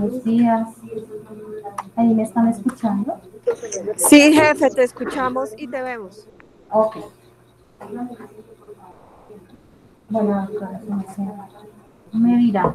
Buenos días. ¿Ahí me están escuchando? Sí, jefe, te escuchamos y te vemos. Ok. Bueno, doctora, me dirá.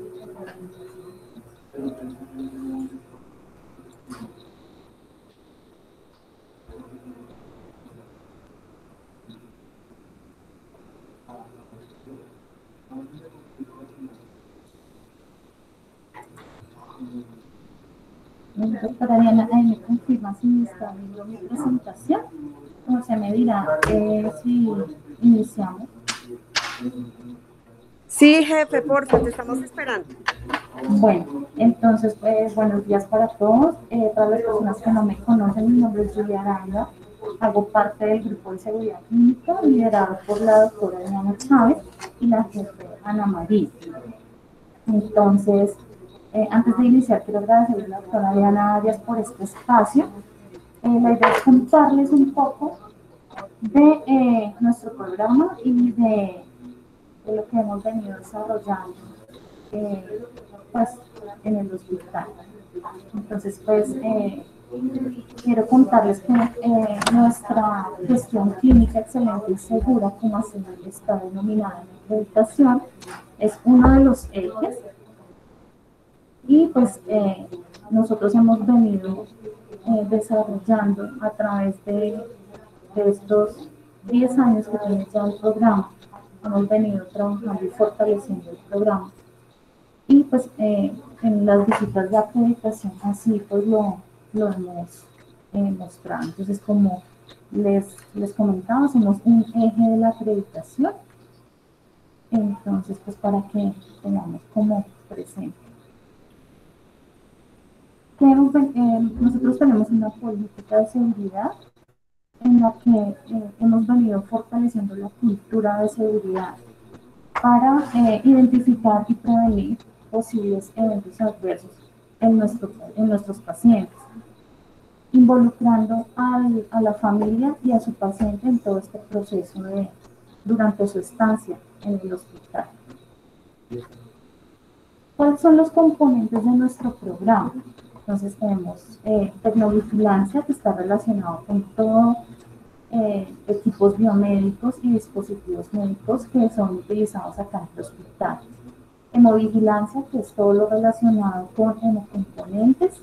Doctora Diana, me confirma si está viendo mi presentación. O se me dirá eh, si iniciamos. Sí, jefe, por favor, te estamos esperando. Bueno, entonces, pues, buenos días para todos. Eh, para las personas que no me conocen, mi nombre es Julia Aranda. Hago parte del grupo de seguridad clínica liderado por la doctora Diana Chávez y la jefe Ana María. Entonces, eh, antes de iniciar, quiero agradecerle a la doctora Diana Arias por este espacio. Eh, la idea es contarles un poco de eh, nuestro programa y de, de, lo que hemos venido desarrollando pues, en el hospital. Entonces, pues, quiero contarles que nuestra gestión clínica excelente y segura, como así está denominada en la acreditación, es uno de los ejes y pues eh, nosotros hemos venido eh, desarrollando a través de, estos 10 años que tiene ya el programa, hemos venido trabajando y fortaleciendo el programa. Y pues eh, en las visitas de acreditación así pues lo, lo hemos mostrado. Entonces como les, les comentaba, somos un eje de la acreditación. Entonces pues para que tengamos como presente. Eh, nosotros tenemos una política de seguridad en la que eh, hemos venido fortaleciendo la cultura de seguridad para eh, identificar y prevenir posibles eventos adversos en, nuestro, en nuestros pacientes, involucrando a la familia y a su paciente en todo este proceso durante su estancia en el hospital. ¿Cuáles son los componentes de nuestro programa? Entonces tenemos eh, tecnovigilancia que está relacionado con todo eh, equipos biomédicos y dispositivos médicos que son utilizados acá en el hospital. Hemovigilancia, que es todo lo relacionado con hemocomponentes.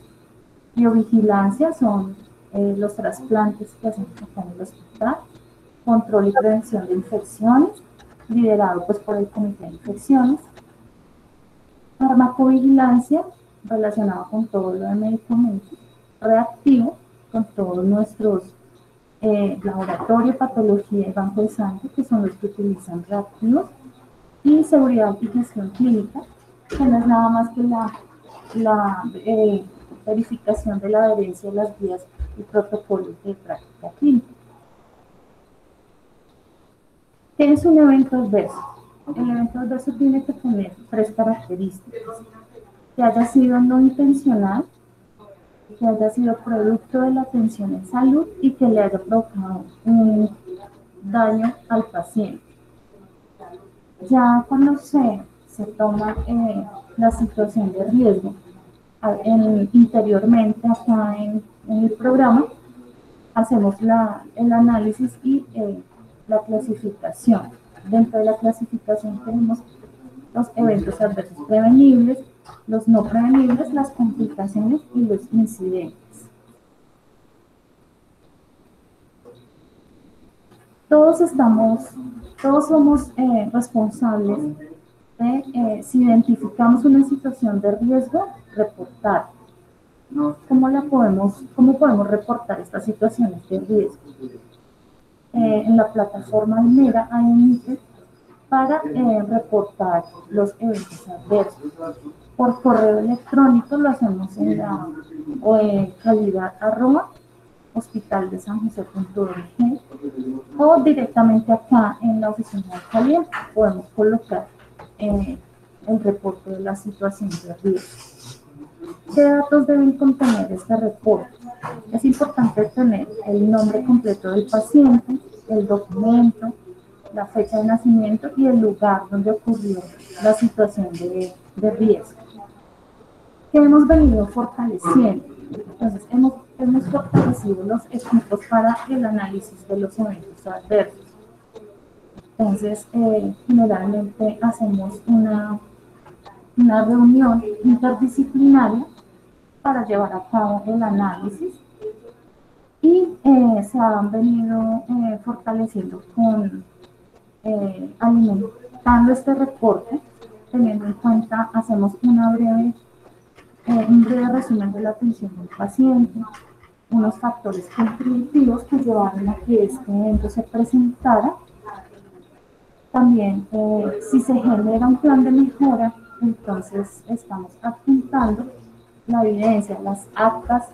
Biovigilancia son eh, los trasplantes que hacemos acá en el hospital. Control y prevención de infecciones, liderado pues por el Comité de Infecciones. Farmacovigilancia, relacionado con todo lo de medicamentos, reactivo con todos nuestros eh, laboratorios, patología y banco de sangre, que son los que utilizan reactivos, y seguridad y gestión clínica, que no es nada más que la, eh, verificación de la adherencia de las guías y protocolos de práctica clínica. ¿Qué es un evento adverso? El evento adverso tiene que tener tres características que haya sido no intencional, que haya sido producto de la atención en salud y que le haya provocado un daño al paciente. Ya cuando se, se toma eh, la situación de riesgo interiormente acá en, el programa, hacemos la, el análisis y eh, la clasificación. Dentro de la clasificación tenemos los eventos adversos prevenibles, los no prevenibles, las complicaciones y los incidentes. Todos estamos, todos somos eh, responsables de, eh, si identificamos una situación de riesgo, reportar. ¿Cómo, la podemos, ¿Cómo podemos reportar estas situaciones de riesgo? Eh, en la plataforma Almera hay un para reportar los eventos adversos. Por correo electrónico lo hacemos en la eh, calidad arroba hospital o directamente acá en la oficina de calidad podemos colocar eh, el reporte de la situación de riesgo. ¿Qué datos deben contener este reporte? Es importante tener el nombre completo del paciente, el documento, la fecha de nacimiento y el lugar donde ocurrió la situación de riesgo. Que hemos venido fortaleciendo. Entonces, hemos, hemos fortalecido los equipos para el análisis de los eventos adversos. Entonces, eh, generalmente hacemos una, una reunión interdisciplinaria para llevar a cabo el análisis y eh, se han venido eh, fortaleciendo con alimentando este reporte, teniendo en cuenta, hacemos una breve, un breve resumen de la atención del paciente, unos factores contributivos que llevaron a que este evento se presentara. También, eh, si se genera un plan de mejora, entonces estamos apuntando la evidencia, las actas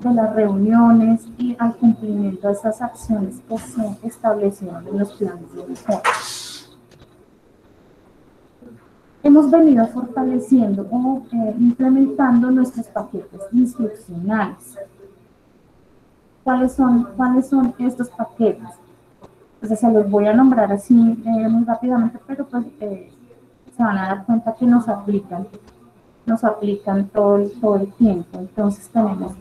de las reuniones y al cumplimiento de esas acciones que se establecieron en los planes de mejora. Hemos venido fortaleciendo o eh, implementando nuestros paquetes instruccionales. ¿Cuáles son, ¿Cuáles son estos paquetes? Se los voy a nombrar así eh, muy rápidamente, pero pues eh, se van a dar cuenta que nos aplican, nos aplican todo, todo el tiempo. Entonces tenemos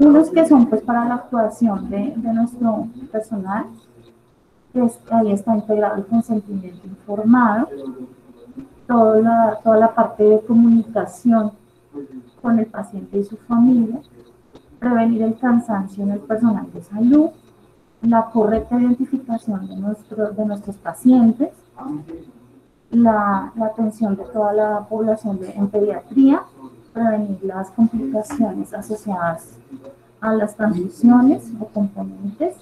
unos que son pues para la actuación de, de nuestro personal, pues, ahí está integrado el consentimiento informado, toda la, toda la parte de comunicación con el paciente y su familia, prevenir el cansancio en el personal de salud, la correcta identificación de, nuestro, de nuestros pacientes, la, la, atención de toda la población de, en pediatría, prevenir las complicaciones asociadas a las transfusiones o componentes.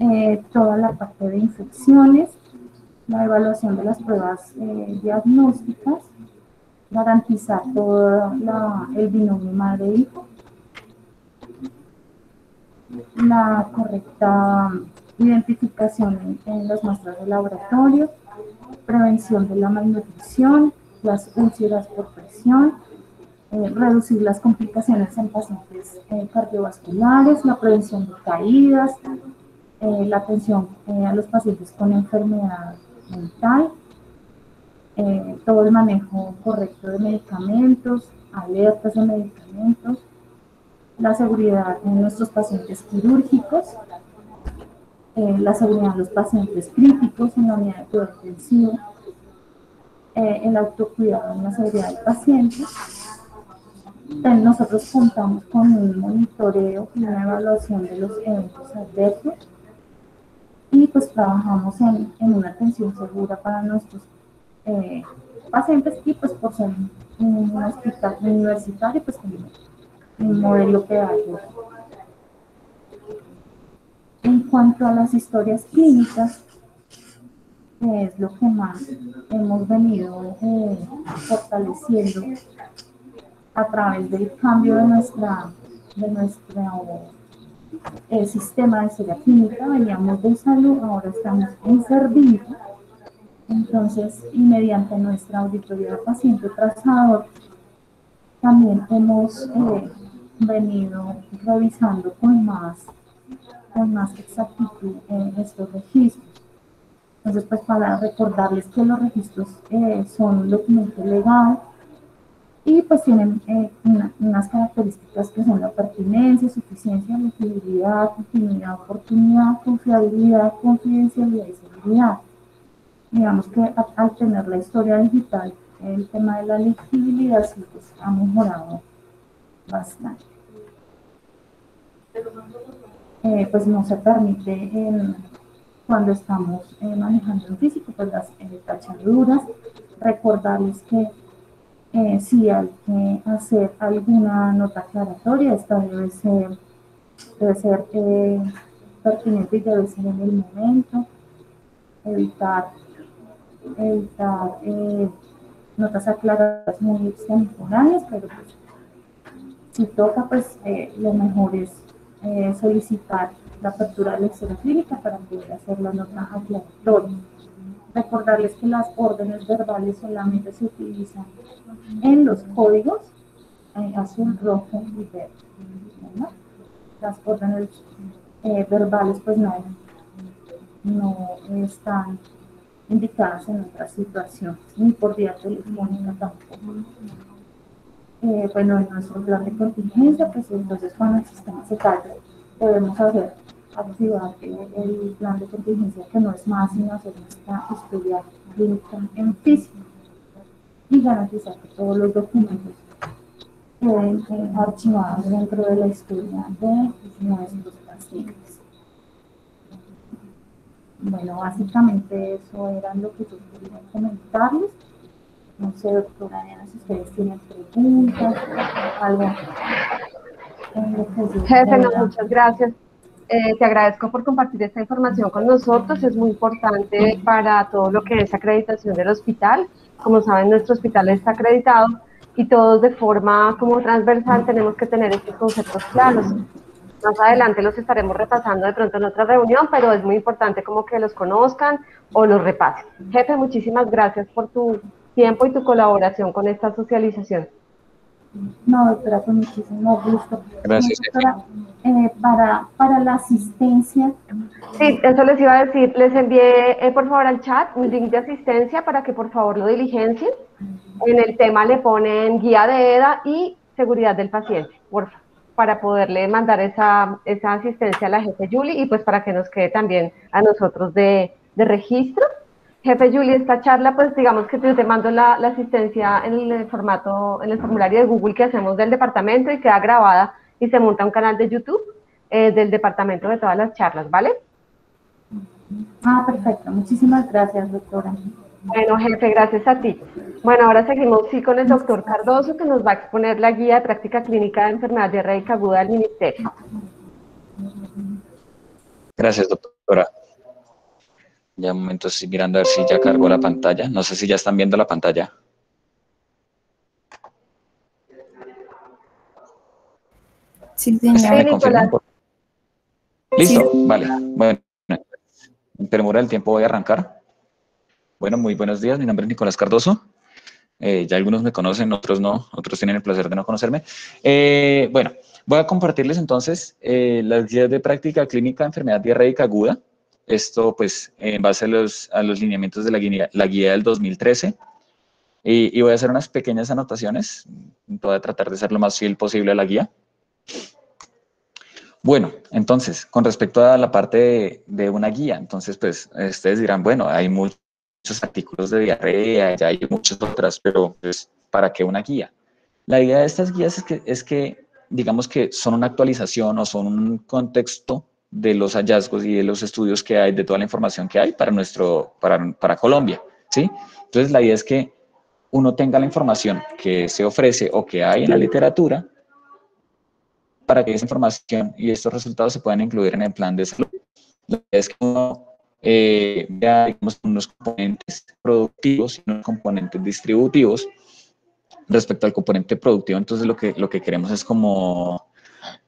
Eh, toda la parte de infecciones, la evaluación de las pruebas eh, diagnósticas, garantizar todo el binomio madre-hijo, la correcta identificación en, las muestras de laboratorio, prevención de la malnutrición, las úlceras por presión, eh, reducir las complicaciones en pacientes eh, cardiovasculares, la prevención de caídas, eh, la atención a los pacientes con enfermedad mental, todo el manejo correcto de medicamentos, alertas de medicamentos, la seguridad en nuestros pacientes quirúrgicos, la seguridad de los pacientes críticos en la unidad de cuidado intensivo, el autocuidado en la seguridad del paciente. Nosotros contamos con un monitoreo y una evaluación de los eventos adversos y pues trabajamos en, en una atención segura para nuestros eh, pacientes y pues por ser un, hospital universitario pues tenemos un modelo pedagógico en cuanto a las historias clínicas, es lo que más hemos venido eh, fortaleciendo a través del cambio de nuestra de nuestro el sistema de historia clínica, veníamos de salud, ahora estamos en servicio. Entonces, y mediante nuestra auditoría de paciente trazador, también hemos eh, venido revisando con más con más exactitud en estos registros. Entonces, pues para recordarles que los registros eh, son un documento legal y pues tienen eh, unas características que son la pertinencia, suficiencia, legibilidad, continuidad, oportunidad, confiabilidad, confidencialidad y seguridad. Digamos que al tener la historia digital, el tema de la legibilidad sí, pues, ha mejorado bastante. Eh, pues no se permite cuando estamos eh, manejando en físico, pues las eh, tachaduras, recordarles que eh, si hay que hacer alguna nota aclaratoria, esta debe ser, debe ser eh, pertinente y debe ser en el momento, evitar, evitar eh, notas aclaratorias muy extemporáneas, pero pues, si toca, pues lo mejor es solicitar la apertura de la clínica para poder hacer la nota aclaratoria. Recordarles que las órdenes verbales solamente se utilizan en los códigos azul, rojo y verde. Las órdenes eh, verbales pues no, no están indicadas en otras situaciones, ni por vía telefónica tampoco. Eh, bueno, en nuestro plan de contingencia, pues entonces cuando el sistema se cae, debemos hacer activar el plan de contingencia, que no es más sino hacer historia clínica en físico y garantizar que todos los documentos queden eh, archivados dentro de la historia de nuestros pacientes. Bueno, básicamente eso era lo que yo quería comentarles. No sé, doctora Diana, si ustedes tienen preguntas, algo. Jefe, no, muchas gracias. Eh, te agradezco por compartir esta información con nosotros. Es muy importante para todo lo que es acreditación del hospital. Como saben, nuestro hospital está acreditado y todos de forma como transversal tenemos que tener estos conceptos claros. Más adelante los estaremos repasando de pronto en otra reunión, pero es muy importante como que los conozcan o los repasen. Jefe, muchísimas gracias por tu tiempo y tu colaboración con esta socialización. No, doctora, con muchísimo gusto. Gracias. Doctora, eh, para, para la asistencia. Sí, eso les iba a decir. Les envié, eh, por favor, al chat un link de asistencia para que por favor lo diligencien. En el tema le ponen guía de EDA y seguridad del paciente, por favor, para poderle mandar esa, esa asistencia a la jefe Julie y pues para que nos quede también a nosotros de, de registro. Jefe Julie, esta charla, pues digamos que te, mando la, asistencia en el formato, en el formulario de Google que hacemos del departamento y queda grabada y se monta un canal de YouTube eh, del departamento de todas las charlas, ¿vale? Ah, perfecto. Muchísimas gracias, doctora. Bueno, jefe, gracias a ti. Bueno, ahora seguimos sí con el doctor Cardoso, que nos va a exponer la guía de práctica clínica de enfermedad diarreica aguda del Ministerio. Gracias, doctora. Ya un momento estoy mirando a ver si ya cargó la pantalla. No sé si ya están viendo la pantalla. Sí, señor. Listo, vale. Bueno, en premura del tiempo voy a arrancar. Bueno, muy buenos días. Mi nombre es Nicolás Cardoso. Eh, ya algunos me conocen, otros no, otros tienen el placer de no conocerme. Eh, bueno, voy a compartirles entonces eh, las guías de práctica clínica de enfermedad diarreica aguda. Esto, pues, en base a los, a los lineamientos de la guía, la guía del 2013. Y, voy a hacer unas pequeñas anotaciones. Voy a tratar de ser lo más fiel posible a la guía. Bueno, entonces, con respecto a la parte de, de una guía, entonces, pues, ustedes dirán, bueno, hay muchos artículos de diarrea, ya hay muchas otras, pero, pues, ¿para qué una guía? La idea de estas guías es que, es que digamos que son una actualización o son un contexto de los hallazgos y de los estudios que hay, de toda la información que hay para, nuestro, para, para Colombia, ¿sí? Entonces, la idea es que uno tenga la información que se ofrece o que hay en la literatura para que esa información y estos resultados se puedan incluir en el plan de salud. La idea es que uno eh, vea, unos componentes productivos y unos componentes distributivos respecto al componente productivo. Entonces, lo que, lo que queremos es como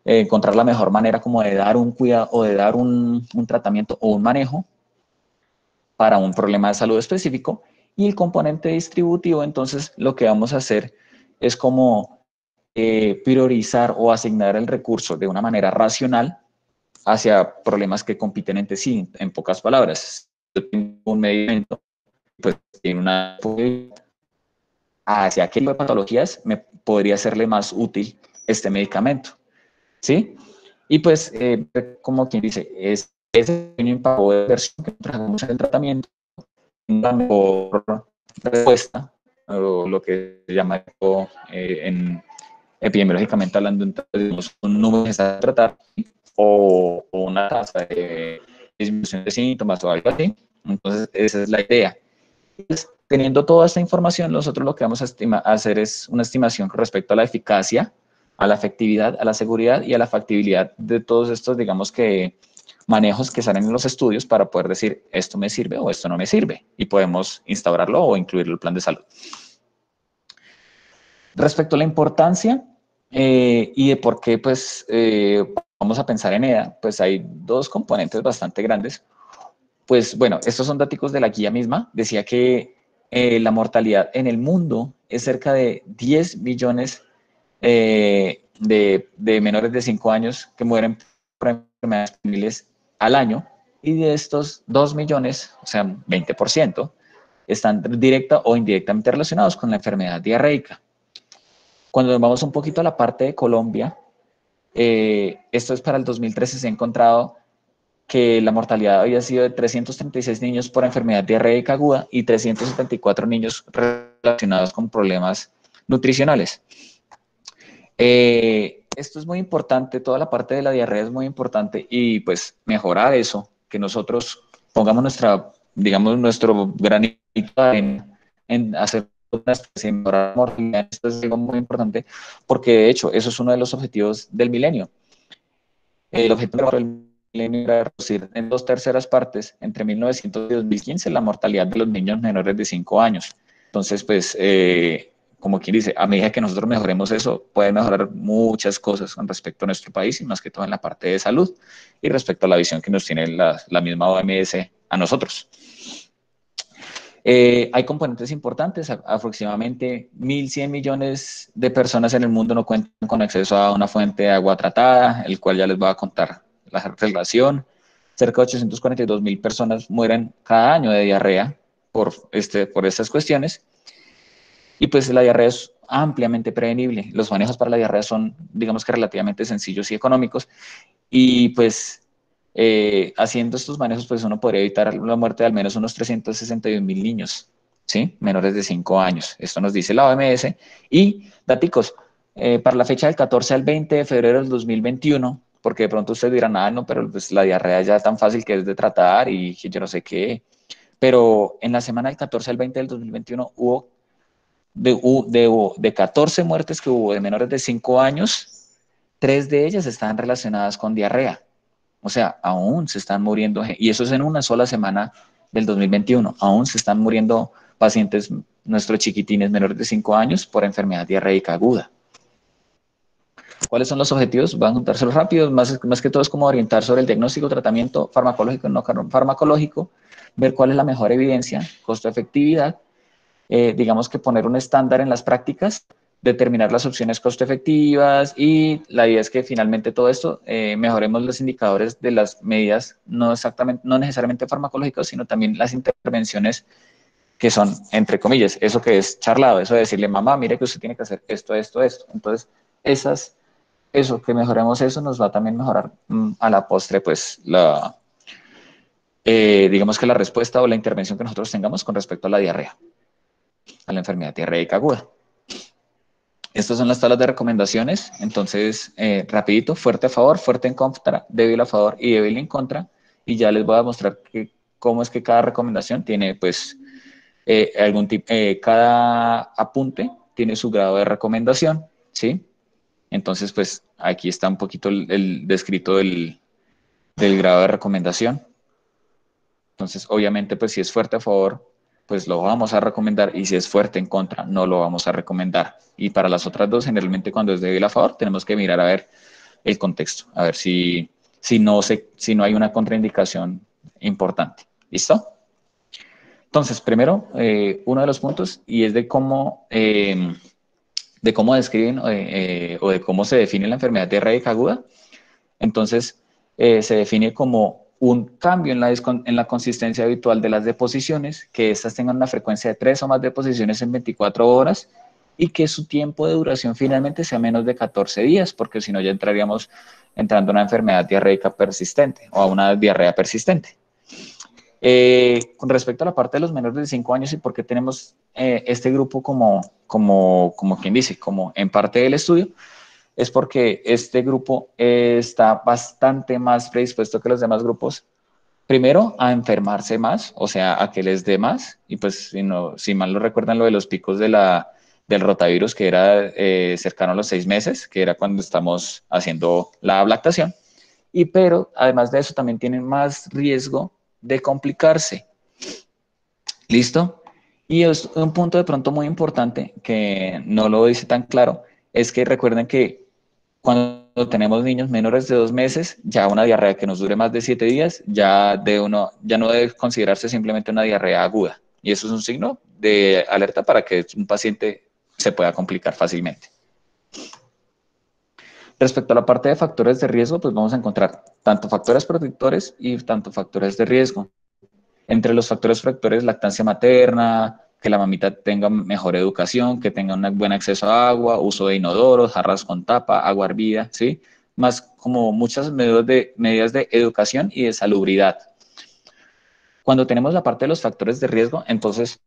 eh, encontrar la mejor manera como de dar un cuidado o de dar un, tratamiento o un manejo para un problema de salud específico. Y el componente distributivo, entonces, lo que vamos a hacer es como eh, priorizar o asignar el recurso de una manera racional hacia problemas que compiten entre sí, en pocas palabras. un medicamento, pues tiene una hacia qué patologías me podría serle más útil este medicamento. ¿Sí? Y pues, eh, como quien dice, es ese impacto de versión que trabajamos en el tratamiento, una mejor respuesta, o lo que se llama eh, en, epidemiológicamente hablando, entonces, un número que está a tratar o, una tasa de disminución de síntomas o algo así. Entonces, esa es la idea. teniendo toda esta información, nosotros lo que vamos a, hacer es una estimación con respecto a la eficacia, a la efectividad, a la seguridad y a la factibilidad de todos estos, digamos que, manejos que salen en los estudios para poder decir esto me sirve o esto no me sirve y podemos instaurarlo o incluirlo en el plan de salud. Respecto a la importancia eh, y de por qué pues eh, vamos a pensar en EDA, pues hay dos componentes bastante grandes. Pues bueno, estos son datos de la guía misma. Decía que eh, la mortalidad en el mundo es cerca de 10 millones de, de, menores de 5 años que mueren por enfermedades juveniles al año y de estos 2 millones, o sea, 20%, están directa o indirectamente relacionados con la enfermedad diarreica. Cuando nos vamos un poquito a la parte de Colombia, eh, esto es para el 2013, se ha encontrado que la mortalidad había sido de 336 niños por enfermedad diarreica aguda y 374 niños relacionados con problemas nutricionales. Eh, esto es muy importante, toda la parte de la diarrea es muy importante y pues mejorar eso, que nosotros pongamos nuestra, digamos, nuestro granito en, en hacer una especie de mortalidad, esto es algo muy importante porque de hecho eso es uno de los objetivos del milenio. El objetivo del milenio era reducir en dos terceras partes entre 1900 y 2015 la mortalidad de los niños menores de 5 años. Entonces, pues, eh, como quien dice, a medida que nosotros mejoremos eso, puede mejorar muchas cosas con respecto a nuestro país y más que todo en la parte de salud y respecto a la visión que nos tiene la, la misma OMS a nosotros. Eh, hay componentes importantes, aproximadamente 1.100 millones de personas en el mundo no cuentan con acceso a una fuente de agua tratada, el cual ya les voy a contar la relación. Cerca de 842 mil personas mueren cada año de diarrea por, este, por estas cuestiones. Y pues la diarrea es ampliamente prevenible. Los manejos para la diarrea son, digamos que relativamente sencillos y económicos. Y pues eh, haciendo estos manejos, pues uno podría evitar la muerte de al menos unos 361 mil niños, ¿sí? Menores de 5 años. Esto nos dice la OMS. Y, daticos, eh, para la fecha del 14 al 20 de febrero del 2021, porque de pronto ustedes dirán, ah, no, pero pues la diarrea ya es tan fácil que es de tratar y yo no sé qué. Pero en la semana del 14 al 20 del 2021 hubo de, de, 14 muertes que hubo de menores de 5 años, tres de ellas estaban relacionadas con diarrea. O sea, aún se están muriendo, y eso es en una sola semana del 2021, aún se están muriendo pacientes, nuestros chiquitines menores de 5 años, por enfermedad diarreica aguda. ¿Cuáles son los objetivos? Van a juntárselos rápidos, más, más que todo es como orientar sobre el diagnóstico, tratamiento farmacológico no farmacológico, ver cuál es la mejor evidencia, costo-efectividad, eh, digamos que poner un estándar en las prácticas, determinar las opciones costo efectivas y la idea es que finalmente todo esto eh, mejoremos los indicadores de las medidas, no exactamente, no necesariamente farmacológicas, sino también las intervenciones que son, entre comillas, eso que es charlado, eso de decirle, mamá, mire que usted tiene que hacer esto, esto, esto. Entonces, esas, eso, que mejoremos eso, nos va a también mejorar mm, a la postre, pues, la, eh, digamos que la respuesta o la intervención que nosotros tengamos con respecto a la diarrea a la enfermedad diarreica aguda. Estas son las tablas de recomendaciones, entonces, eh, rapidito, fuerte a favor, fuerte en contra, débil a favor y débil en contra, y ya les voy a mostrar que, cómo es que cada recomendación tiene, pues, eh, algún tipo, eh, cada apunte tiene su grado de recomendación, ¿sí? Entonces, pues, aquí está un poquito el, descrito del, del grado de recomendación. Entonces, obviamente, pues, si es fuerte a favor, pues lo vamos a recomendar y si es fuerte en contra, no lo vamos a recomendar. Y para las otras dos, generalmente cuando es débil a favor, tenemos que mirar a ver el contexto, a ver si, si, no, se, si no hay una contraindicación importante. ¿Listo? Entonces, primero, eh, uno de los puntos y es de cómo, eh, de cómo describen eh, o de cómo se define la enfermedad de diarreica aguda. Entonces, se define como un cambio en la, en la consistencia habitual de las deposiciones, que éstas tengan una frecuencia de tres o más deposiciones en 24 horas y que su tiempo de duración finalmente sea menos de 14 días, porque si no ya entraríamos entrando a una enfermedad diarreica persistente o a una diarrea persistente. Eh, con respecto a la parte de los menores de 5 años y por qué tenemos eh, este grupo como, como, como quien dice, como en parte del estudio, es porque este grupo está bastante más predispuesto que los demás grupos primero a enfermarse más, o sea, a que les dé más, y pues si, no, si mal lo recuerdan lo de los picos de la, del rotavirus, que era eh, cercano a los seis meses, que era cuando estamos haciendo la lactación, y pero además de eso también tienen más riesgo de complicarse. ¿Listo? Y es un punto de pronto muy importante que no lo dice tan claro, es que recuerden que cuando tenemos niños menores de dos meses, ya una diarrea que nos dure más de siete días, ya, de uno, ya no debe considerarse simplemente una diarrea aguda. Y eso es un signo de alerta para que un paciente se pueda complicar fácilmente. Respecto a la parte de factores de riesgo, pues vamos a encontrar tanto factores protectores y tanto factores de riesgo. Entre los factores protectores, lactancia materna, que la mamita tenga mejor educación, que tenga un buen acceso a agua, uso de inodoros, jarras con tapa, agua hervida, ¿sí? Más como muchas medidas de, medidas de educación y de salubridad. Cuando tenemos la parte de los factores de riesgo, entonces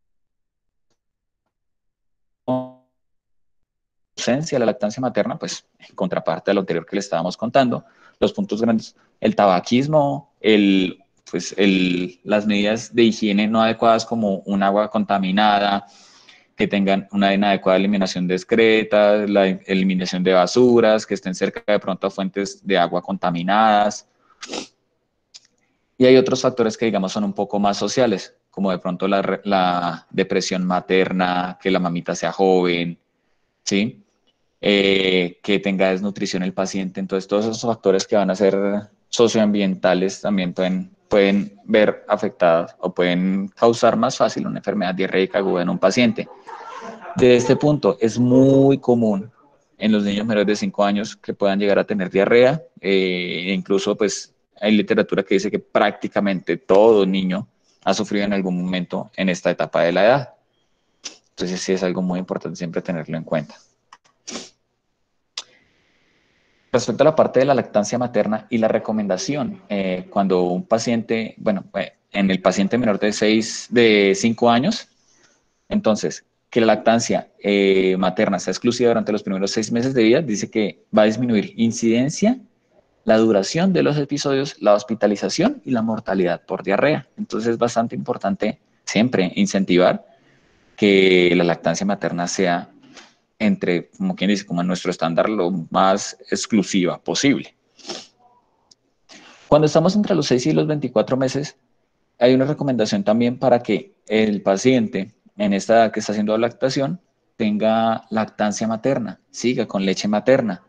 ausencia de la lactancia materna, pues en contraparte de lo anterior que le estábamos contando, los puntos grandes, el tabaquismo, el, pues las medidas de higiene no adecuadas como un agua contaminada, que tengan una inadecuada eliminación de excretas, la eliminación de basuras, que estén cerca de pronto a fuentes de agua contaminadas. Y hay otros factores que digamos son un poco más sociales, como de pronto la, la depresión materna, que la mamita sea joven, ¿sí? Eh, que tenga desnutrición el paciente. Entonces, todos esos factores que van a ser socioambientales también pueden, pueden ver afectadas o pueden causar más fácil una enfermedad diarreica aguda en un paciente. De este punto, es muy común en los niños menores de 5 años que puedan llegar a tener diarrea. Eh, incluso, pues, hay literatura que dice que prácticamente todo niño ha sufrido en algún momento en esta etapa de la edad. Entonces, sí es algo muy importante siempre tenerlo en cuenta. Respecto a la parte de la lactancia materna y la recomendación, eh, cuando un paciente, bueno, eh, en el paciente menor de 6, de 5 años, entonces, que la lactancia eh, materna sea exclusiva durante los primeros 6 meses de vida, dice que va a disminuir incidencia, la duración de los episodios, la hospitalización y la mortalidad por diarrea. Entonces es bastante importante siempre incentivar que la lactancia materna sea entre, como quien dice, como en nuestro estándar, lo más exclusiva posible. Cuando estamos entre los 6 y los 24 meses, hay una recomendación también para que el paciente en esta edad que está haciendo lactación tenga lactancia materna, siga con leche materna.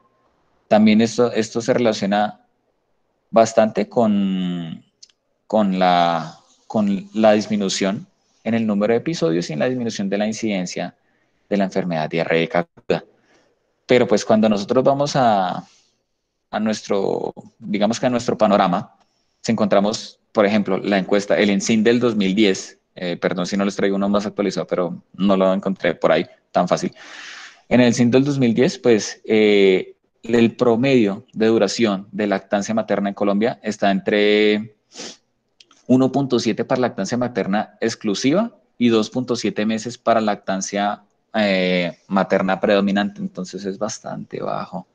También esto, esto se relaciona bastante con, con, la, con la disminución en el número de episodios y en la disminución de la incidencia de la enfermedad diarreica Pero pues cuando nosotros vamos a, a nuestro, digamos que a nuestro panorama, si encontramos, por ejemplo, la encuesta, el ENSIN del 2010, eh, perdón si no les traigo uno más actualizado, pero no lo encontré por ahí tan fácil. En el ENSIN del 2010, pues eh, el promedio de duración de lactancia materna en Colombia está entre 1.7 para lactancia materna exclusiva y 2.7 meses para lactancia eh, materna predominante, entonces es bastante bajo.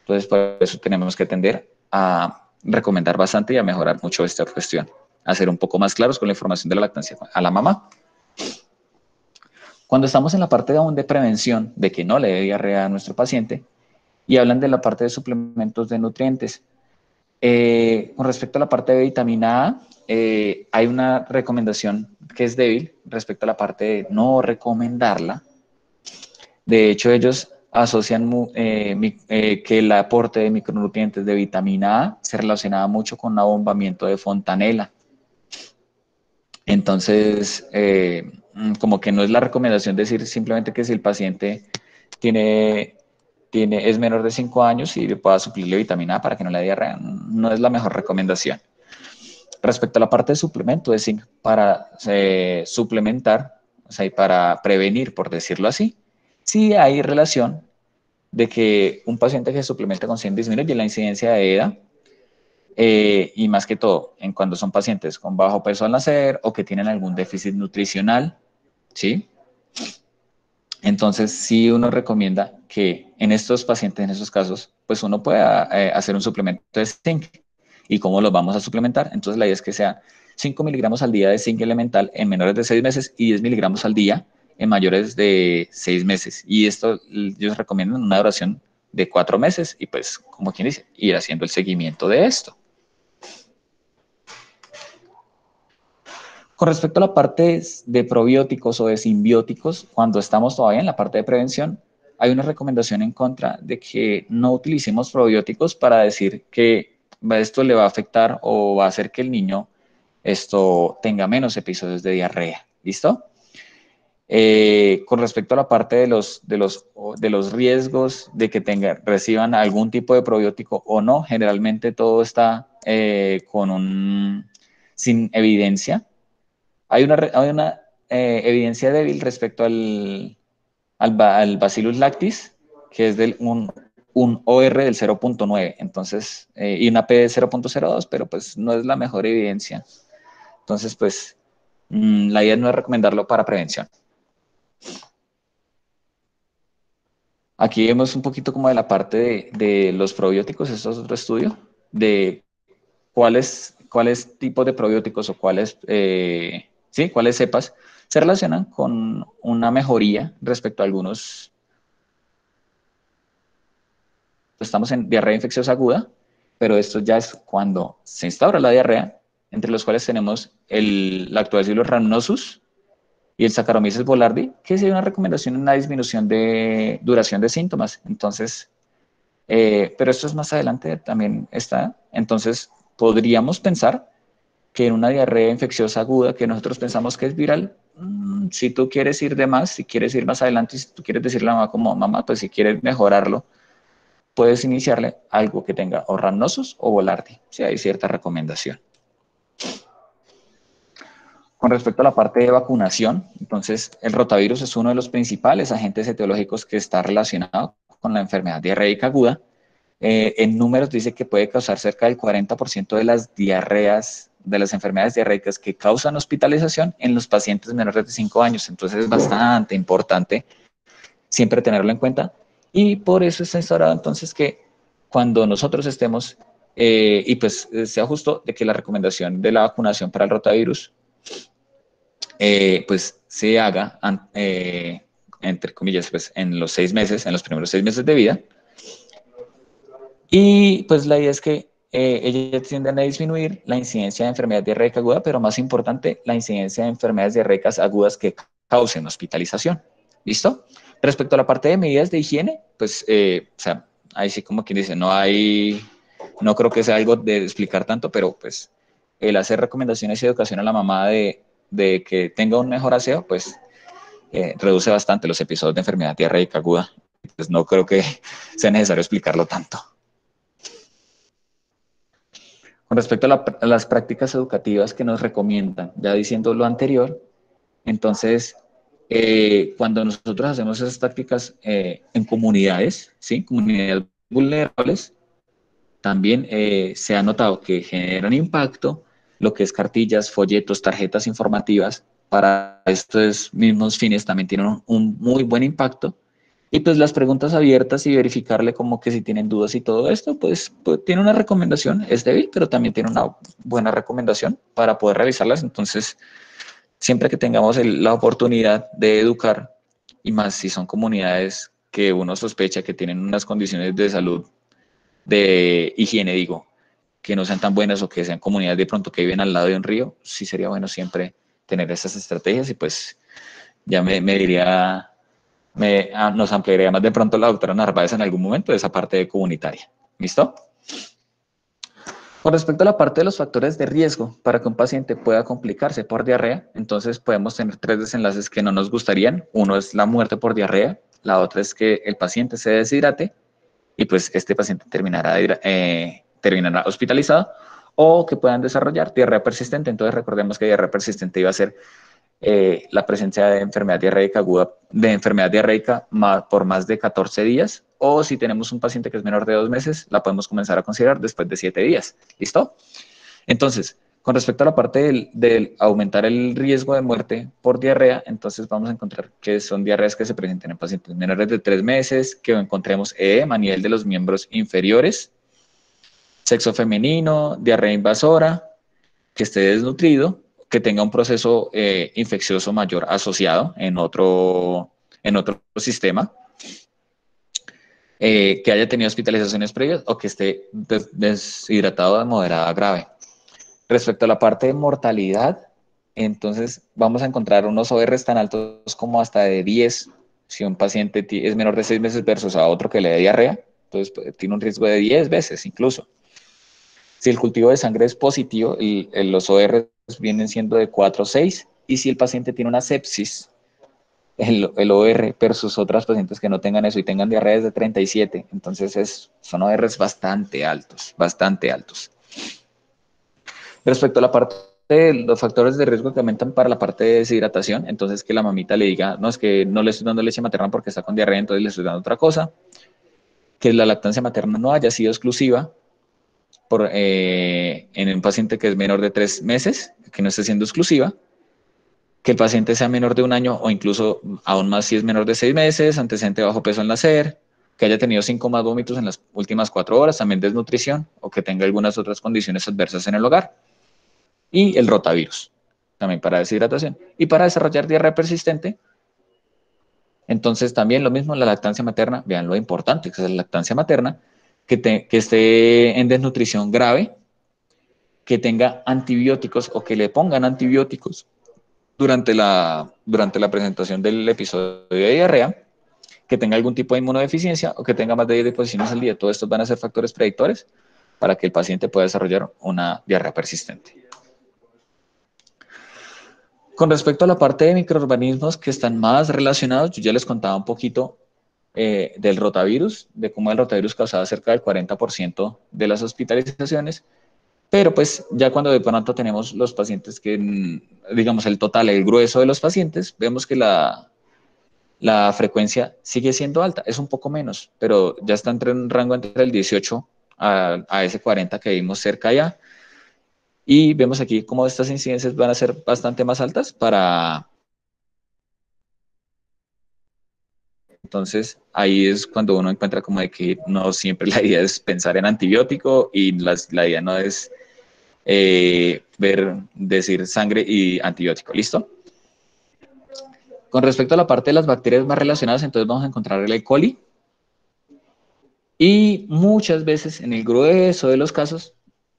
Entonces, por eso tenemos que tender a recomendar bastante y a mejorar mucho esta cuestión, a ser un poco más claros con la información de la lactancia a la mamá. Cuando estamos en la parte de aún de prevención de que no le dé diarrea a nuestro paciente y hablan de la parte de suplementos de nutrientes, eh, con respecto a la parte de vitamina A, eh, hay una recomendación que es débil respecto a la parte de no recomendarla, de hecho, ellos asocian eh, eh, que el aporte de micronutrientes de vitamina A se relacionaba mucho con abombamiento de fontanela. Entonces, eh, mm, como que no es la recomendación decir simplemente que si el paciente tiene, tiene, es menor de 5 años y le pueda suplirle vitamina A para que no le diarrea, no es la mejor recomendación. Respecto a la parte de suplemento de zinc, para suplementar, o sea, y para prevenir, por decirlo así, sí hay relación de que un paciente que suplementa con zinc disminuye la incidencia de EDA eh, y más que todo en cuando son pacientes con bajo peso al nacer o que tienen algún déficit nutricional, ¿sí? Entonces, sí uno recomienda que en estos pacientes, en estos casos, pues uno pueda eh, hacer un suplemento de zinc. y cómo los vamos a suplementar. Entonces la idea es que sea 5 miligramos al día de zinc elemental en menores de 6 meses y 10 miligramos al día en mayores de 6 meses. Y esto ellos recomiendan una duración de 4 meses y pues, como quien dice, ir haciendo el seguimiento de esto. Con respecto a la parte de probióticos o de simbióticos, cuando estamos todavía en la parte de prevención, hay una recomendación en contra de que no utilicemos probióticos para decir que esto le va a afectar o va a hacer que el niño esto tenga menos episodios de diarrea. ¿Listo? Eh, con respecto a la parte de los, de, los, de los riesgos de que tenga, reciban algún tipo de probiótico o no, generalmente todo está eh, con un, sin evidencia. Hay una, hay una eh, evidencia débil respecto al, al, Bacillus lactis, que es del un, un OR del 0.9, entonces, y una P de 0.02, pero pues no es la mejor evidencia. Entonces, pues, mm, la idea no es recomendarlo para prevención. Aquí vemos un poquito como de la parte de, los probióticos, esto es otro estudio, de cuáles, cuáles tipos de probióticos o cuáles, eh, sí, cuáles cepas se relacionan con una mejoría respecto a algunos... Estamos en diarrea infecciosa aguda, pero esto ya es cuando se instaura la diarrea, entre los cuales tenemos el lactobacillus rhamnosus y el Saccharomyces boulardii, que es una recomendación en una disminución de duración de síntomas. Entonces, eh, pero esto es más adelante también está. Entonces, podríamos pensar que en una diarrea infecciosa aguda que nosotros pensamos que es viral, Mm, si tú quieres ir de más, si quieres ir más adelante, si tú quieres decirle a mamá como mamá, pues si quieres mejorarlo, puedes iniciarle algo que tenga o o volardi, si hay cierta recomendación. Con respecto a la parte de vacunación, entonces el rotavirus es uno de los principales agentes etiológicos que está relacionado con la enfermedad diarreica aguda. Eh, en números dice que puede causar cerca del 40% de las diarreas de las enfermedades diarreicas que causan hospitalización en los pacientes menores de 5 años. Entonces es bastante importante siempre tenerlo en cuenta. Y por eso está instaurado entonces que cuando nosotros estemos, eh, y pues eh, sea justo de que la recomendación de la vacunación para el rotavirus, eh, pues se haga, entre comillas, pues en los seis meses, en los primeros seis meses de vida. Y pues la idea es que eh, ellas tienden a disminuir la incidencia de enfermedad diarreica aguda, pero más importante, la incidencia de enfermedades diarreicas agudas que causen hospitalización. ¿Listo? Respecto a la parte de medidas de higiene, pues, eh, o sea, ahí sí como quien dice, no hay, no creo que sea algo de explicar tanto, pero pues el hacer recomendaciones y educación a la mamá de, de que tenga un mejor aseo, pues eh, reduce bastante los episodios de enfermedad diarreica aguda. Pues no creo que sea necesario explicarlo tanto. Con respecto a, las prácticas educativas que nos recomiendan, ya diciendo lo anterior, entonces, eh, cuando nosotros hacemos esas prácticas eh, en comunidades, ¿sí? comunidades vulnerables, también eh, se ha notado que generan impacto lo que es cartillas, folletos, tarjetas informativas. Para estos mismos fines también tienen un muy buen impacto y pues las preguntas abiertas y verificarle como que si tienen dudas y todo esto, pues, pues, tiene una recomendación, es débil, pero también tiene una buena recomendación para poder realizarlas. Entonces, siempre que tengamos la oportunidad de educar, y más si son comunidades que uno sospecha que tienen unas condiciones de salud, de higiene, digo, que no sean tan buenas o que sean comunidades de pronto que viven al lado de un río, sí sería bueno siempre tener esas estrategias y pues ya me, me diría me, ah, nos ampliaría más de pronto la doctora Narváez en algún momento de esa parte comunitaria. ¿Listo? Con respecto a la parte de los factores de riesgo para que un paciente pueda complicarse por diarrea, entonces podemos tener tres desenlaces que no nos gustarían. Uno es la muerte por diarrea, la otra es que el paciente se deshidrate y pues este paciente terminará, eh, terminará hospitalizado o que puedan desarrollar diarrea persistente. Entonces recordemos que diarrea persistente iba a ser eh, la presencia de enfermedad diarreica aguda, de enfermedad diarreica por más de 14 días, o si tenemos un paciente que es menor de dos meses, la podemos comenzar a considerar después de 7 días. ¿Listo? Entonces, con respecto a la parte del, aumentar el riesgo de muerte por diarrea, entonces vamos a encontrar que son diarreas que se presentan en pacientes menores de 3 meses, que encontremos edema a nivel de los miembros inferiores, sexo femenino, diarrea invasora, que esté desnutrido, que tenga un proceso eh, infeccioso mayor asociado en otro, en otro sistema, eh, que haya tenido hospitalizaciones previas o que esté deshidratado de moderada a grave. Respecto a la parte de mortalidad, entonces vamos a encontrar unos ORs tan altos como hasta de 10 si un paciente es menor de 6 meses versus a otro que le dé diarrea, entonces pues, tiene un riesgo de 10 veces incluso. Si el cultivo de sangre es positivo, los ORs vienen siendo de 4 o 6, y si el paciente tiene una sepsis, el, el, OR versus otras pacientes que no tengan eso y tengan diarrea de 37. Entonces es, son ORs bastante altos, bastante altos. Respecto a la parte de los factores de riesgo que aumentan para la parte de deshidratación, entonces que la mamita le diga, no, es que no le estoy dando leche materna porque está con diarrea, entonces le estoy dando otra cosa. Que la lactancia materna no haya sido exclusiva por, eh, en un paciente que es menor de tres meses, que no esté siendo exclusiva que el paciente sea menor de un año o incluso aún más si es menor de seis meses, antecedente bajo peso al nacer, que haya tenido cinco más vómitos en las últimas cuatro horas, también desnutrición o que tenga algunas otras condiciones adversas en el hogar. Y el rotavirus, también para deshidratación. Y para desarrollar diarrea persistente, entonces también lo mismo, la lactancia materna, vean lo importante que es la lactancia materna, que, esté en desnutrición grave, que tenga antibióticos o que le pongan antibióticos durante la, durante la presentación del episodio de diarrea, que tenga algún tipo de inmunodeficiencia o que tenga más de 10 deposiciones al día. Todos estos van a ser factores predictores para que el paciente pueda desarrollar una diarrea persistente. Con respecto a la parte de microorganismos que están más relacionados, yo ya les contaba un poquito eh, del rotavirus, de cómo el rotavirus causaba cerca del 40% de las hospitalizaciones, pero pues ya cuando de pronto tenemos los pacientes que, mm, digamos, el total, el grueso de los pacientes, vemos que la, la frecuencia sigue siendo alta, es un poco menos, pero ya está entre un rango entre el 18 a, a ese 40 que vimos cerca ya. Y vemos aquí cómo estas incidencias van a ser bastante más altas para... Entonces, ahí es cuando uno encuentra como de que no siempre la idea es pensar en antibiótico y la idea no es eh, ver, decir sangre y antibiótico. ¿Listo? Con respecto a la parte de las bacterias más relacionadas, entonces vamos a encontrar el E. coli. Y muchas veces, en el grueso de los casos,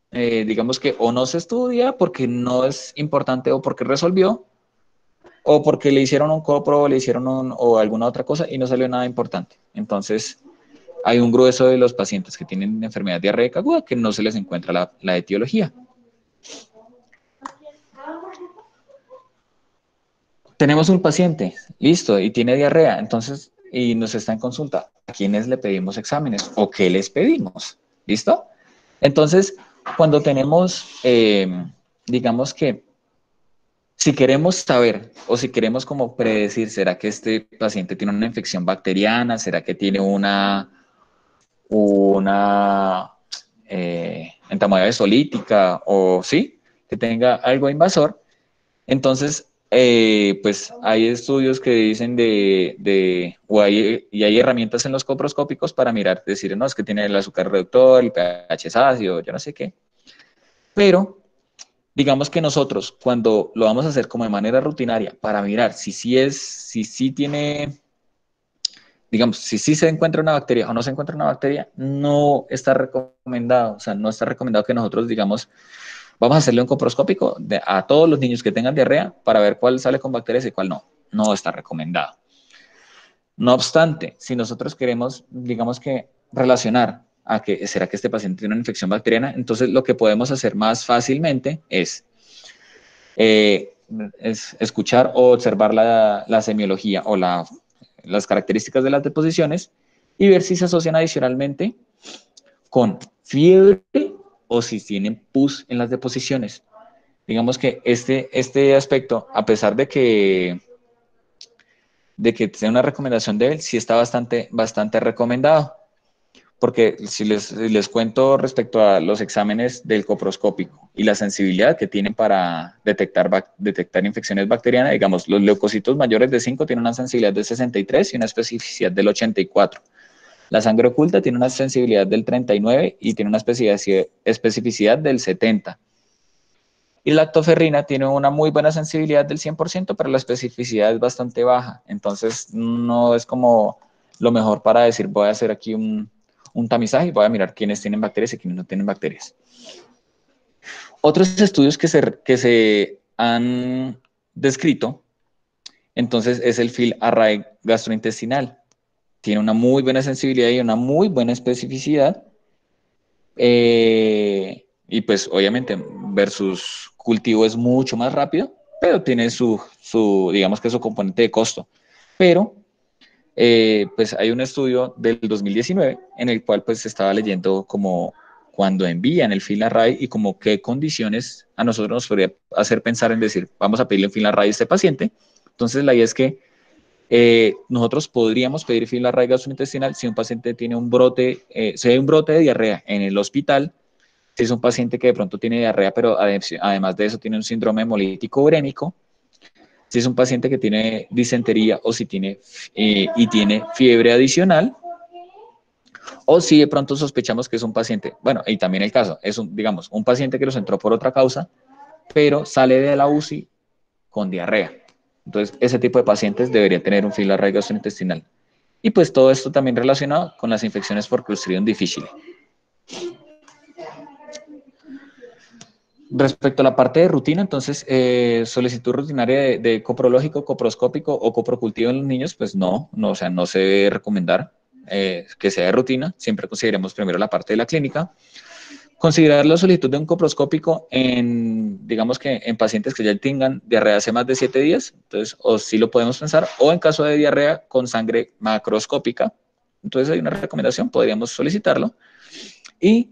eh, digamos que o no se estudia porque no es importante o porque resolvió, o porque le hicieron un copro, o le hicieron un, o alguna otra cosa y no salió nada importante. Entonces, hay un grueso de los pacientes que tienen enfermedad diarreica aguda que no se les encuentra la, la etiología. Tenemos un paciente, listo, y tiene diarrea, entonces, y nos está en consulta. ¿A quiénes le pedimos exámenes o qué les pedimos? ¿Listo? Entonces, cuando tenemos, em, digamos que, si queremos saber o si queremos como predecir, ¿será que este paciente tiene una infección bacteriana? ¿Será que tiene una, una eh, solítica o sí, que tenga algo invasor? Entonces, eh, pues hay estudios que dicen de, de o hay, y hay herramientas en los coproscópicos para mirar, decir, no, es que tiene el azúcar reductor, el pH ácido, yo no sé qué. Pero, digamos que nosotros, cuando lo vamos a hacer como de manera rutinaria, para mirar si sí es, si sí tiene, digamos, si sí se encuentra una bacteria o no se encuentra una bacteria, no está recomendado, o sea, no está recomendado que nosotros, digamos, Vamos a hacerle un coproscópico a todos los niños que tengan diarrea para ver cuál sale con bacterias y cuál no. No está recomendado. No obstante, si nosotros queremos, digamos que, relacionar a que será que este paciente tiene una infección bacteriana, entonces lo que podemos hacer más fácilmente es, eh, escuchar o observar la, semiología o las características de las deposiciones y ver si se asocian adicionalmente con fiebre o si tienen pus en las deposiciones. Digamos que este, este aspecto, a pesar de que, de que sea una recomendación de él, sí está bastante, bastante recomendado. Porque si les, les cuento respecto a los exámenes del coproscópico y la sensibilidad que tienen para detectar, detectar infecciones bacterianas, digamos, los leucocitos mayores de 5 tienen una sensibilidad de 63 y una especificidad del 84 La sangre oculta tiene una sensibilidad del 39 y tiene una especificidad del 70. Y la lactoferrina tiene una muy buena sensibilidad del 100%, pero la especificidad es bastante baja. Entonces, no es como lo mejor para decir, voy a hacer aquí un, un tamizaje y voy a mirar quiénes tienen bacterias y quiénes no tienen bacterias. Otros estudios que se, que se han descrito, entonces, es el fil array gastrointestinal. Tiene una muy buena sensibilidad y una muy buena especificidad. Eh, y pues, obviamente, versus cultivo es mucho más rápido, pero tiene su, su digamos que su componente de costo. Pero eh, pues hay un estudio del 2019 en el cual pues estaba leyendo como cuando envían el fil array y como qué condiciones a nosotros nos podría hacer pensar en decir, vamos a pedirle un fil array a este paciente. Entonces la idea es que eh, nosotros podríamos pedir fil array gastrointestinal si un paciente tiene un brote, eh, si hay un brote de diarrea en el hospital, si es un paciente que de pronto tiene diarrea, pero además de eso tiene un síndrome hemolítico urémico, si es un paciente que tiene disentería o si tiene eh, y tiene fiebre adicional, o si de pronto sospechamos que es un paciente, bueno, y también el caso, es un, digamos, un paciente que los entró por otra causa, pero sale de la UCI con diarrea. Entonces, ese tipo de pacientes debería tener un filo gastrointestinal. Y pues todo esto también relacionado con las infecciones por Clostridium difficile. Respecto a la parte de rutina, entonces, eh, solicitud rutinaria de, coprológico, coproscópico o coprocultivo en los niños, pues no, no, o sea, no se debe recomendar eh, que sea de rutina, siempre consideremos primero la parte de la clínica. Considerar la solicitud de un coproscópico en, digamos que en pacientes que ya tengan diarrea hace más de siete días, entonces, o sí lo podemos pensar, o en caso de diarrea con sangre macroscópica, entonces hay una recomendación, podríamos solicitarlo. Y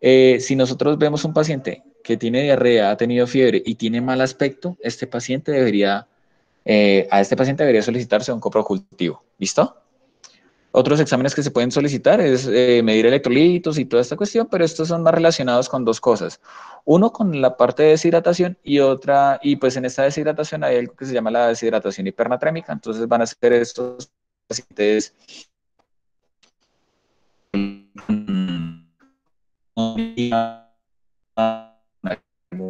eh, si nosotros vemos un paciente que tiene diarrea, ha tenido fiebre y tiene mal aspecto, este paciente debería, eh, a este paciente debería solicitarse un coprocultivo. ¿Listo? Otros exámenes que se pueden solicitar es eh, medir electrolitos y toda esta cuestión, pero estos son más relacionados con dos cosas. Uno con la parte de deshidratación y otra, y pues en esta deshidratación hay algo que se llama la deshidratación hipernatrémica, entonces van a ser estos pacientes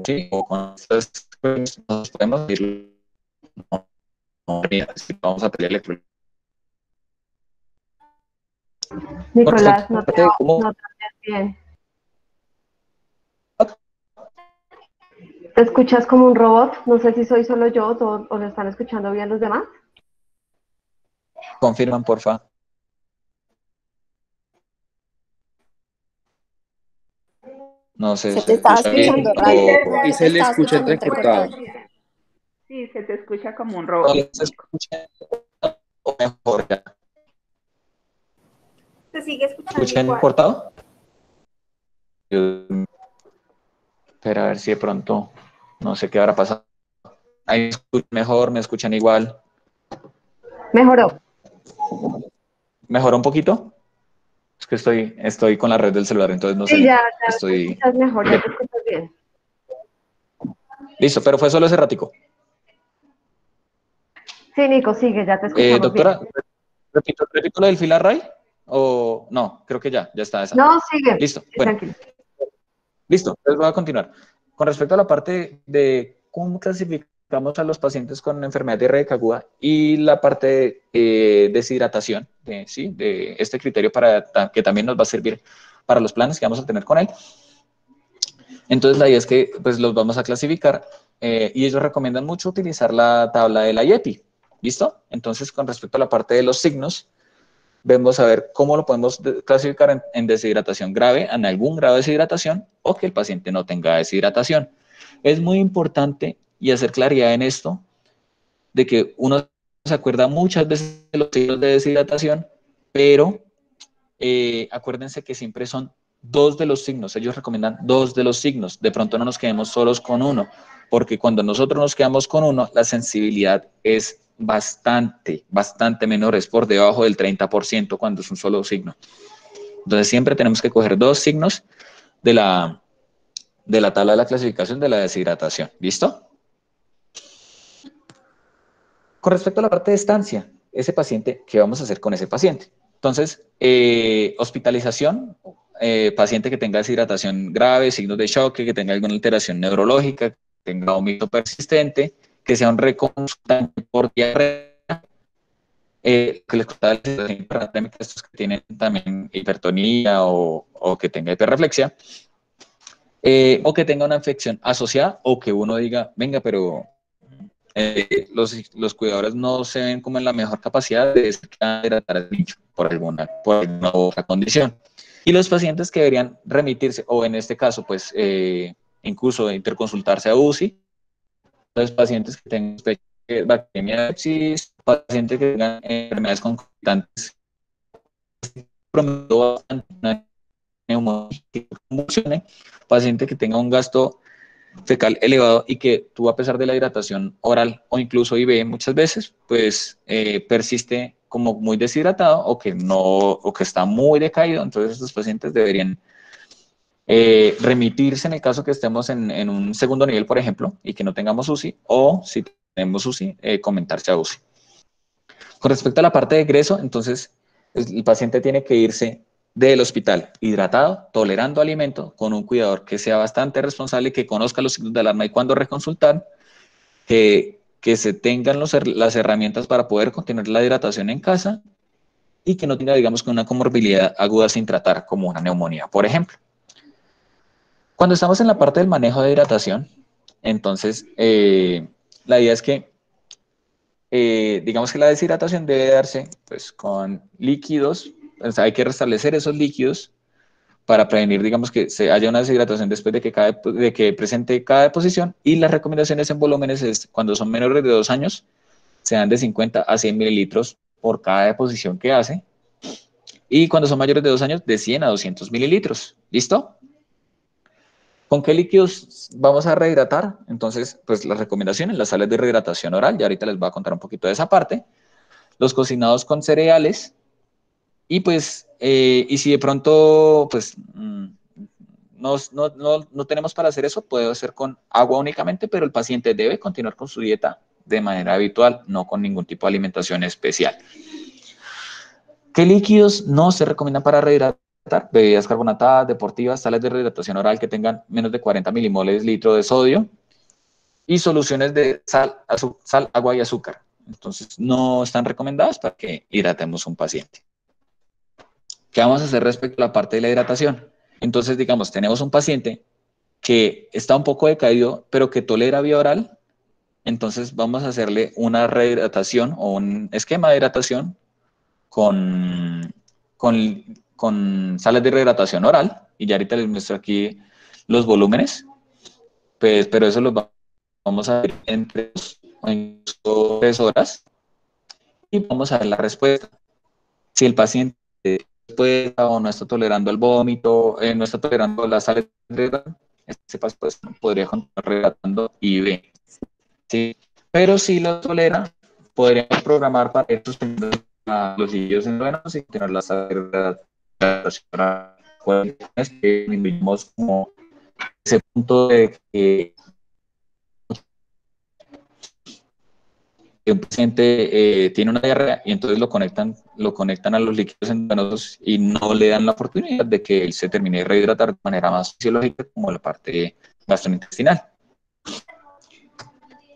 sí, o con estas nos podemos ir. No, no, vamos a pelear el Nicolás, no te, no te bien. ¿Te escuchas como un robot? No sé si soy solo yo o, o lo están escuchando bien los demás. Confirman, porfa. No sé. Se te está escuchando raro. Y se le escucha entrecortado. Sí, se te escucha como un robot. ¿Se escucha o mejor ya? Se sigue escuchando ¿Escuchan cortado? Espera a ver si de pronto, no sé qué habrá pasado. Ahí me escuchan mejor, me escuchan igual. Mejoró. ¿Mejoró un poquito? Que estoy, estoy con la red del celular, entonces no sé. Ya, ya estoy... escuchas mejor, ya te escuchas bien. Listo, pero fue solo ese ratico. Sí, Nico, sigue, ya te escuchamos Eh, doctora, bien. repito, repito lo del filar Ray o no, creo que ya, ya está esa. No, sigue. Listo, bueno, tranquilo. listo, entonces voy a continuar. Con respecto a la parte de cómo clasificamos a los pacientes con enfermedad diarreica aguda y la parte de eh, deshidratación, de, ¿sí? de este criterio para, que también nos va a servir para los planes que vamos a tener con él. Entonces la idea es que pues, los vamos a clasificar eh, y ellos recomiendan mucho utilizar la tabla de la IEPI. ¿Listo? Entonces con respecto a la parte de los signos, vemos a ver cómo lo podemos de- clasificar en, en deshidratación grave, en algún grado de deshidratación o que el paciente no tenga deshidratación. Es muy importante y hacer claridad en esto de que uno se acuerda muchas veces de los signos de deshidratación, pero eh, acuérdense que siempre son dos de los signos. Ellos recomiendan dos de los signos. De pronto no nos quedemos solos con uno, porque cuando nosotros nos quedamos con uno, la sensibilidad es bastante, bastante menor, es por debajo del 30% cuando es un solo signo. Entonces siempre tenemos que coger dos signos de la, de la tabla de la clasificación de la deshidratación. ¿Listo? Con respecto a la parte de estancia, ese paciente, ¿qué vamos a hacer con ese paciente? Entonces, eh, hospitalización, eh, paciente que tenga deshidratación grave, signos de shock, que tenga alguna alteración neurológica, que tenga vómito persistente, que sea un reconsultante por diarrea, eh, que les contaba estos que tienen también hipertonía o, que tenga hiperreflexia, o que tenga una infección asociada, o que uno diga, venga, pero eh, los, los, cuidadores no se ven como en la mejor capacidad de tratar al niño por alguna, por alguna otra condición. Y los pacientes que deberían remitirse, o en este caso, pues, eh, incluso interconsultarse a UCI, los pacientes que tengan bacteria sepsis, pacientes que tengan enfermedades concomitantes, paciente que tenga un gasto fecal elevado y que tú a pesar de la hidratación oral o incluso IV muchas veces, pues eh, persiste como muy deshidratado o que no, o que está muy decaído, entonces estos pacientes deberían eh, remitirse en el caso que estemos en, en, un segundo nivel, por ejemplo, y que no tengamos UCI, o si tenemos UCI, eh, comentarse a UCI. Con respecto a la parte de egreso, entonces el paciente tiene que irse del hospital hidratado, tolerando alimento, con un cuidador que sea bastante responsable, que conozca los signos de alarma y cuándo reconsultar, que, que se tengan las herramientas para poder continuar la hidratación en casa y que no tenga, digamos, una comorbilidad aguda sin tratar, como una neumonía, por ejemplo. Cuando estamos en la parte del manejo de hidratación, entonces, eh, la idea es que, eh, digamos que la deshidratación debe darse pues, con líquidos hay que restablecer esos líquidos para prevenir, digamos, que se haya una deshidratación después de que, cada, de que presente cada deposición. Y las recomendaciones en volúmenes es cuando son menores de dos años, se dan de 50 a 100 mililitros por cada deposición que hace. Y cuando son mayores de dos años, de 100 a 200 mililitros. ¿Listo? ¿Con qué líquidos vamos a rehidratar? Entonces, pues las recomendaciones, las sales de rehidratación oral, ya ahorita les voy a contar un poquito de esa parte. Los cocinados con cereales, y pues, eh, y si de pronto, pues, mm, no, no, no, tenemos para hacer eso, puede ser con agua únicamente, pero el paciente debe continuar con su dieta de manera habitual, no con ningún tipo de alimentación especial. ¿Qué líquidos no se recomiendan para rehidratar? Bebidas carbonatadas, deportivas, sales de rehidratación oral que tengan menos de 40 milimoles litro de sodio y soluciones de sal, agua y azúcar. Entonces, no están recomendadas para que hidratemos un paciente. ¿Qué vamos a hacer respecto a la parte de la hidratación? Entonces, digamos, tenemos un paciente que está un poco decaído, pero que tolera vía oral, entonces vamos a hacerle una rehidratación o un esquema de hidratación con, con, con sales de rehidratación oral, y ya ahorita les muestro aquí los volúmenes, pues, pero eso lo vamos a ver entre tres horas y vamos a ver la respuesta. Si el paciente después o no está tolerando el vómito, eh, no está tolerando la sal este paso pues, podría continuar relatando IV. ¿sí? Pero si lo tolera, podríamos programar para ir suspendiendo los líquidos endógenos y tener la que disminuimos como ese punto de que un paciente eh, tiene una diarrea y entonces lo conectan, lo conectan a los líquidos endovenosos y no le dan la oportunidad de que él se termine de rehidratar de manera más fisiológica como la parte gastrointestinal.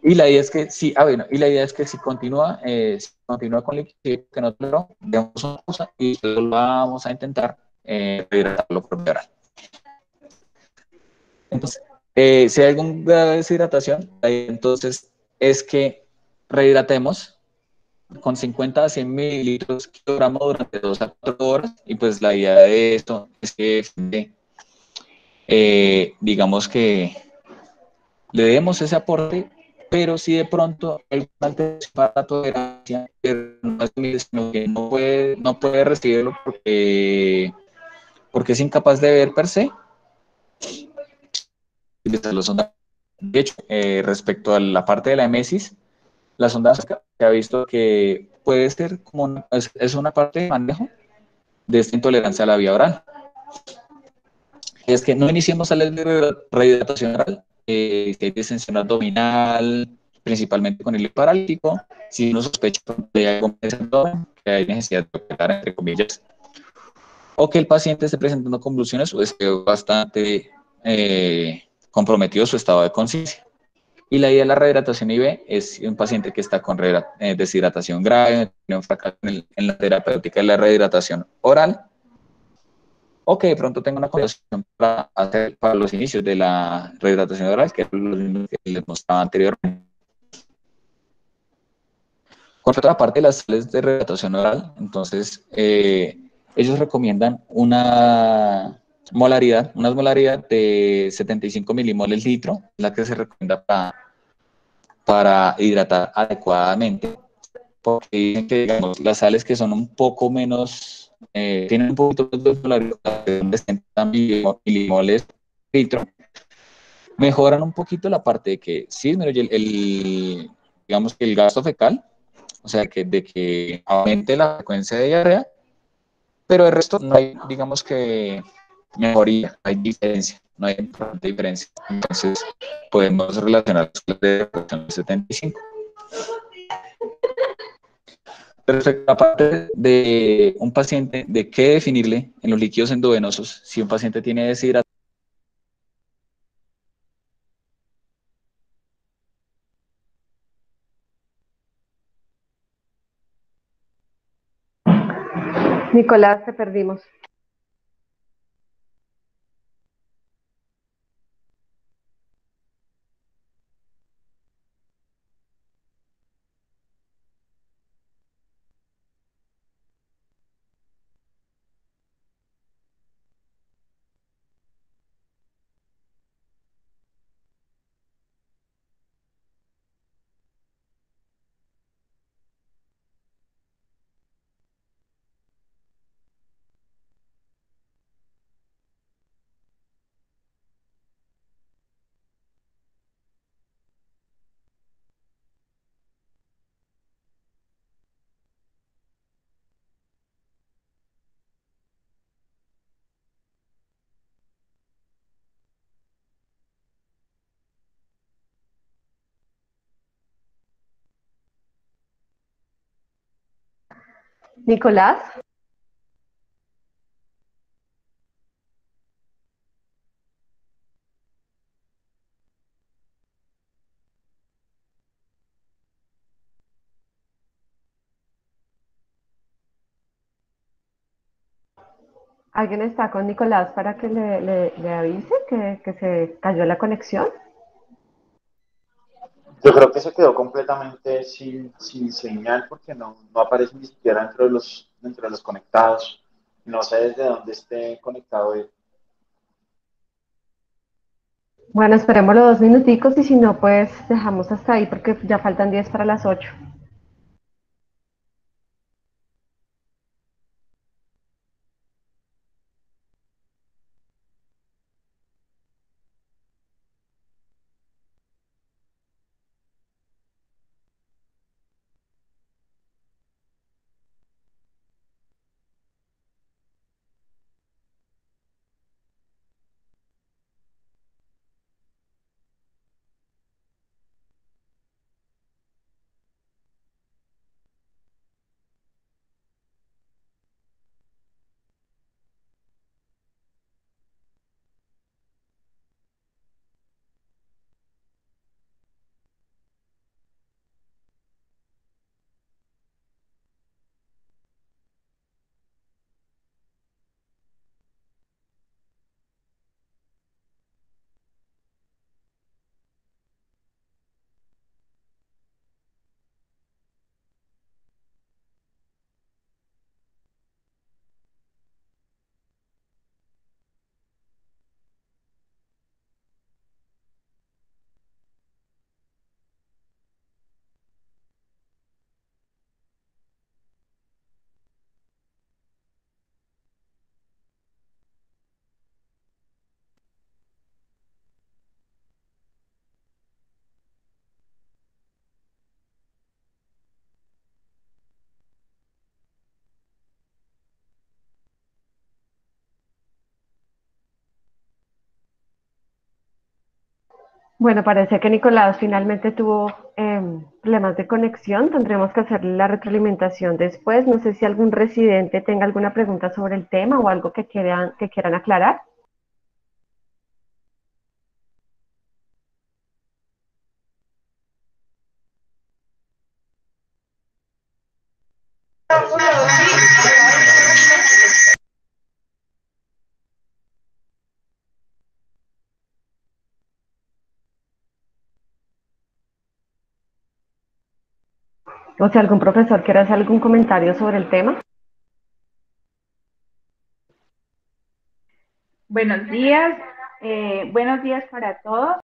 Y la idea es que si, ah, bueno, y la idea es que si continúa, eh, si continúa con líquido que no toleró, demos una pausa y lo vamos a intentar eh, rehidratarlo por oral. Entonces, eh, si hay alguna deshidratación, entonces es que rehidratemos con 50 a 100 mililitros kilogramo durante 2 a 4 horas. Y pues la idea de esto es que eh, digamos que le demos ese aporte pero si de pronto el para tolerancia no, que no puede, no puede recibirlo porque, porque es incapaz de ver per se. De hecho, eh, respecto a la parte de la emesis, la sonda se ha visto que puede ser como es, una parte de manejo de esta intolerancia a la vía oral. Es que no iniciemos sales de rehidratación oral, eh, si hay distensión abdominal, principalmente con el paralítico, si uno sospecha de algo que hay necesidad de operar, entre comillas, o que el paciente esté presentando convulsiones o esté bastante eh, comprometido su estado de conciencia. Y la idea de la rehidratación IV es un paciente que está con eh, deshidratación grave, un fracaso en, la terapéutica de la rehidratación oral, o que de pronto tenga una condición para, los inicios de la rehidratación oral, que es lo que les mostraba anteriormente. Con otra parte las sales de rehidratación oral, entonces, eh, ellos recomiendan una molaridad, una molaridad de 75 milimoles litro, la que se recomienda para, para hidratar adecuadamente, porque las sales que son un poco menos, eh, tienen un poquito de molaridad de 70 milimoles litro, mejoran un poquito la parte de que sí el, el, digamos que el gasto fecal, o sea, que, de que aumente la frecuencia de diarrea, pero el resto no hay, digamos que mejoría, hay diferencia, no hay importante diferencia. Entonces, podemos relacionar las de 75. Respecto a la de un paciente, de qué definirle en los líquidos endovenosos, si un paciente tiene deshidratación, Nicolás, te perdimos. Nicolás. ¿Alguien está con Nicolás para que le, avise que, se cayó la conexión? Yo creo que se quedó completamente sin, sin señal porque no, no, aparece ni siquiera entre los, entre los conectados. No sé desde dónde esté conectado él. Bueno, esperémoslo dos minuticos y si no, pues dejamos hasta ahí porque ya faltan 10 para las 8. Bueno, parece que Nicolás finalmente tuvo eh, problemas de conexión. Tendremos que hacerle la retroalimentación después. No sé si algún residente tenga alguna pregunta sobre el tema o algo que quieran, que quieran aclarar. O si algún profesor quiere hacer algún comentario sobre el tema. Buenos días, eh, buenos días para todos.